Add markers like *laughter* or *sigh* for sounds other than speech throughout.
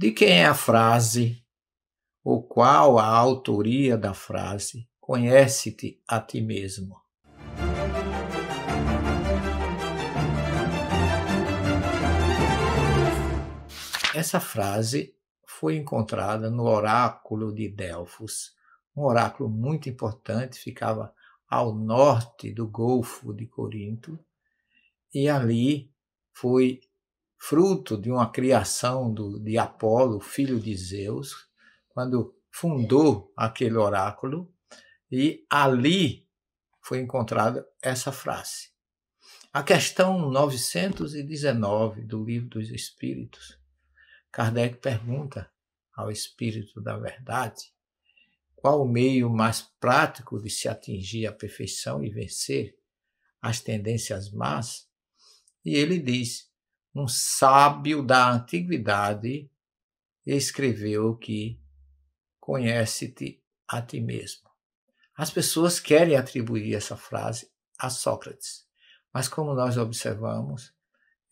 De quem é a frase? Ou qual a autoria da frase? Conhece-te a ti mesmo. Essa frase foi encontrada no oráculo de Delfos, um oráculo muito importante, ficava ao norte do Golfo de Corinto, e ali foi fruto de uma criação do, de Apolo, filho de Zeus, quando fundou aquele oráculo, e ali foi encontrada essa frase. A questão 919 do Livro dos Espíritos Kardec pergunta ao Espírito da Verdade qual o meio mais prático de se atingir a perfeição e vencer as tendências más, e ele diz: um sábio da antiguidade escreveu que conhece-te a ti mesmo. As pessoas querem atribuir essa frase a Sócrates, mas como nós observamos,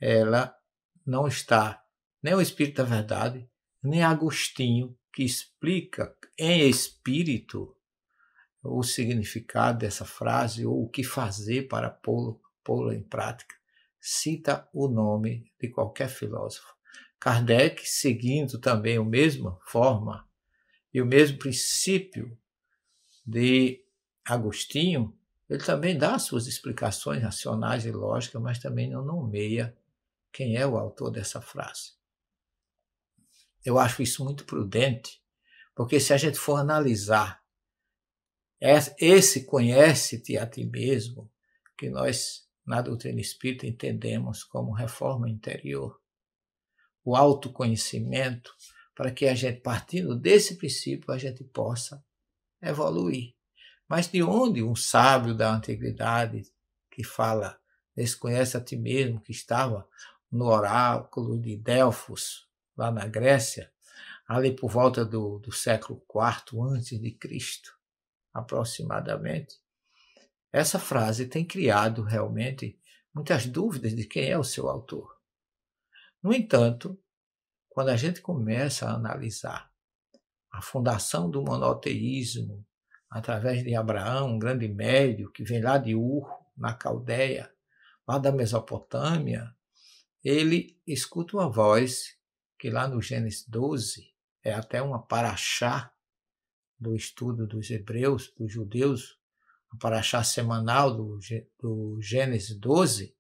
ela não está nem o Espírito da Verdade, nem Agostinho, que explica em espírito o significado dessa frase ou o que fazer para pô-la em prática, cita o nome de qualquer filósofo. Kardec, seguindo também a mesma forma e o mesmo princípio de Agostinho, ele também dá suas explicações racionais e lógicas, mas também não nomeia quem é o autor dessa frase. Eu acho isso muito prudente, porque se a gente for analisar esse conhece-te a ti mesmo, que nós na doutrina espírita entendemos como reforma interior, o autoconhecimento, para que a gente, partindo desse princípio, a gente possa evoluir. Mas de onde um sábio da antiguidade que fala, desconhece a ti mesmo, que estava no oráculo de Delfos, lá na Grécia, ali por volta do, do século IV antes de Cristo, aproximadamente. Essa frase tem criado realmente muitas dúvidas de quem é o seu autor. No entanto, quando a gente começa a analisar a fundação do monoteísmo através de Abraão, um grande médio que vem lá de Ur, na Caldeia, lá da Mesopotâmia, ele escuta uma voz que lá no Gênesis 12 é até uma paraxá do estudo dos hebreus, dos judeus, a paraxá semanal do, do Gênesis 12,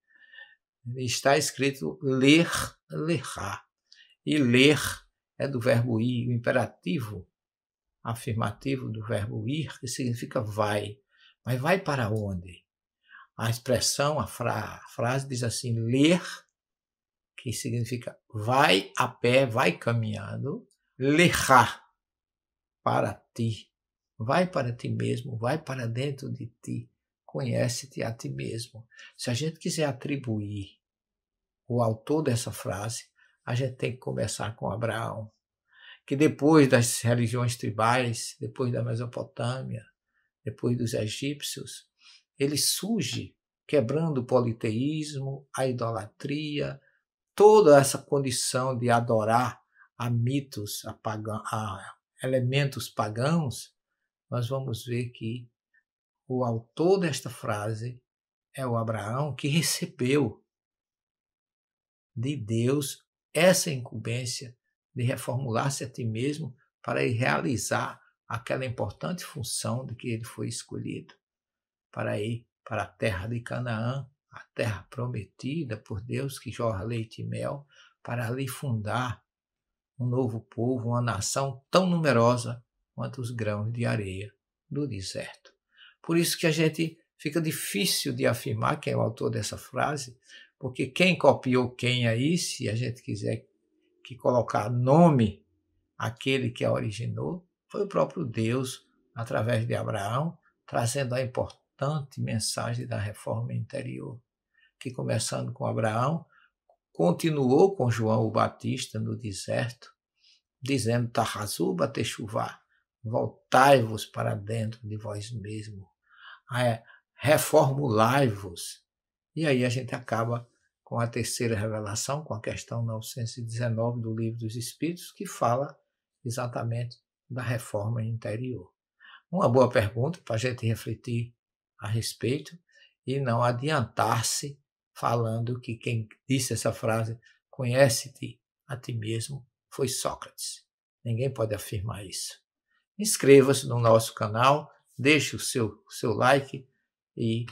está escrito ler, lerá. E ler é do verbo ir, o imperativo afirmativo do verbo ir, que significa vai. Mas vai para onde? A expressão, a, fra a frase diz assim: ler que significa vai a pé, vai caminhando, lecha, para ti. Vai para ti mesmo, vai para dentro de ti, conhece-te a ti mesmo. Se a gente quiser atribuir o autor dessa frase, a gente tem que começar com Abraão, que depois das religiões tribais, depois da Mesopotâmia, depois dos egípcios, ele surge quebrando o politeísmo, a idolatria, toda essa condição de adorar a mitos, a, pagã, a elementos pagãos, nós vamos ver que o autor desta frase é o Abraão que *laughs* recebeu de Deus essa incumbência de reformular-se a ti mesmo para realizar aquela importante função de que ele foi escolhido para ir para a terra de Canaã, a terra prometida por Deus que jorra leite e mel, para ali fundar um novo povo, uma nação tão numerosa quanto os grãos de areia do deserto. Por isso que a gente fica difícil de afirmar quem é o autor dessa frase, porque quem copiou quem aí, se a gente quiser que colocar nome àquele que a originou, foi o próprio Deus, através de Abraão, trazendo a importante mensagem da reforma interior que começando com Abraão, continuou com João o Batista no deserto, dizendo: Tahazuba techuvá, voltai-vos para dentro de vós mesmo, é, reformulai-vos. E aí a gente acaba com a terceira revelação, com a questão 919 do Livro dos Espíritos, que fala exatamente da reforma interior. Uma boa pergunta para a gente refletir a respeito e não adiantar-se falando que quem disse essa frase, conhece-te a ti mesmo, foi Sócrates. Ninguém pode afirmar isso. Inscreva-se no nosso canal, deixe o seu, seu like e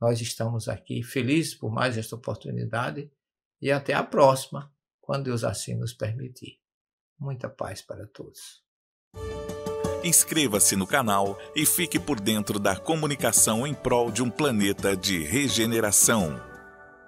nós estamos aqui felizes por mais esta oportunidade e até a próxima, quando Deus assim nos permitir. Muita paz para todos. Inscreva-se no canal e fique por dentro da comunicação em prol de um planeta de regeneração.